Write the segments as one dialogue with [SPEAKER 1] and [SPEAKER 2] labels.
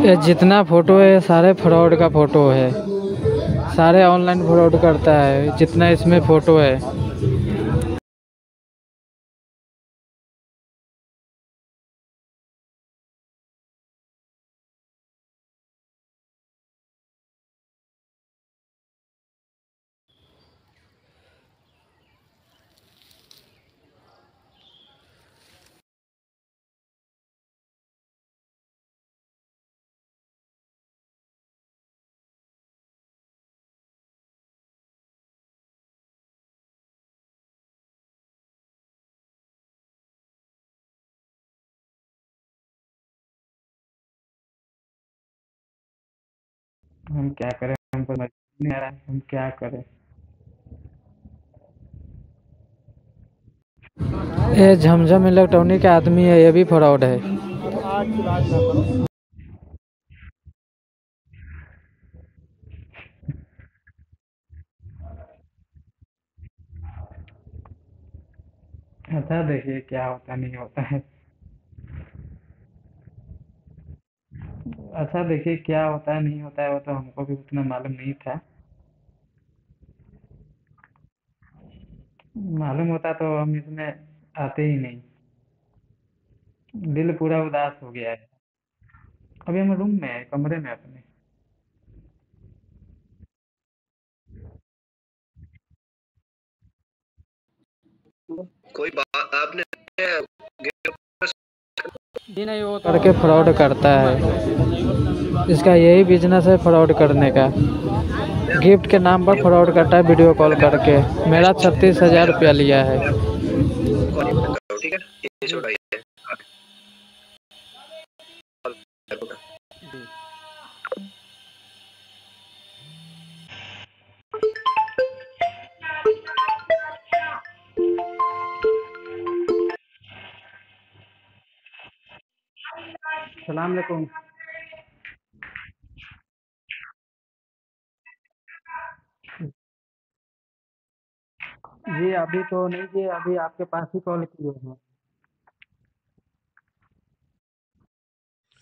[SPEAKER 1] ये जितना फ़ोटो है, सारे फ्रॉड का फ़ोटो है। सारे ऑनलाइन फ्रॉड करता है, जितना इसमें फ़ोटो है। हम क्या करें? हमको समझ नहीं आ रहा। है हम क्या करें? ये झमझम इलेक्ट्रॉनिक आदमी है ये भी फ्रॉड है। अच्छा देखिए क्या होता नहीं होता है। अच्छा देखिए क्या होता है नहीं होता है वो तो हमको भी उतना मालूम नहीं था। मालूम होता तो हम इसमें आते ही नहीं। दिल पूरा उदास हो गया है। अभी हम रूम में है कमरे में अपने।
[SPEAKER 2] कोई बात आपने
[SPEAKER 1] जी नहीं वो करके फ्रॉड करता है। इसका यही बिज़नेस है फ्रॉड करने का। गिफ्ट के नाम पर फ्रॉड करता है वीडियो कॉल करके। मेरा छत्तीस हज़ार रुपया लिया है।
[SPEAKER 2] करो ठीक है ये छोटा ही है हाँ।
[SPEAKER 1] सलाम अलैकुम जी अभी तो नहीं जी अभी आपके पास ही कॉल किए हैं।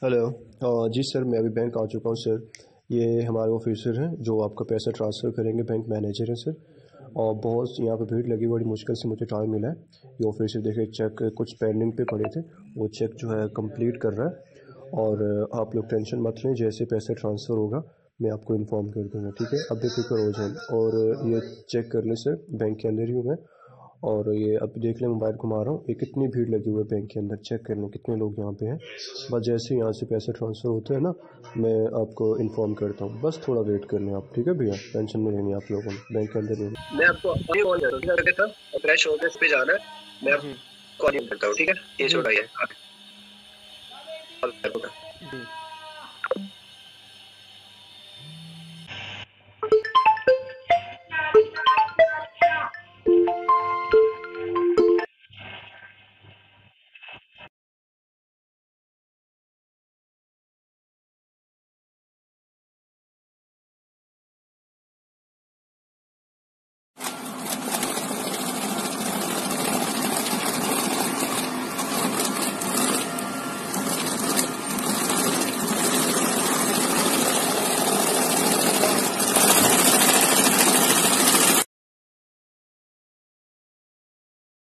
[SPEAKER 3] हेलो। हाँ जी सर, मैं अभी बैंक आ चुका हूँ, सर। ये हमारे ऑफिसर हैं, जो आपका पैसा ट्रांसफ़र करेंगे, बैंक मैनेजर हैं, सर। और बहुत यहाँ पे भीड़ लगी बड़ी मुश्किल से मुझे टाइम मिला है। ये ऑफिसर देखिए चेक कुछ पेंडिंग पे पड़े थे, वो चेक जो है कंप्लीट कर रहा है। और आप लोग टेंशन मत लें, जैसे पैसे ट्रांसफ़र होगा मैं आपको इन्फॉर्म कर दूँगा ठीक है अब बेफिक्र हो जाए और ये चेक कर लें सर बैंक के अंदर ही हूँ मैं और ये अब देख लें मोबाइल घुमा रहा हूँ ये कितनी भीड़ लगी हुई है बैंक के अंदर चेक कर लें कितने लोग यहाँ पे हैं बस जैसे यहाँ से पैसे ट्रांसफ़र होते हैं ना मैं आपको इन्फॉर्म करता हूँ बस थोड़ा वेट कर लें आप ठीक है भैया टेंशन में लेनी आप लोगों ने बैंक के अंदर ही
[SPEAKER 2] मैं आपको हूँ है फ्रेश पे जाना है मैं आपको करता हूँ ठीक है ये छोटा ही है हाँ।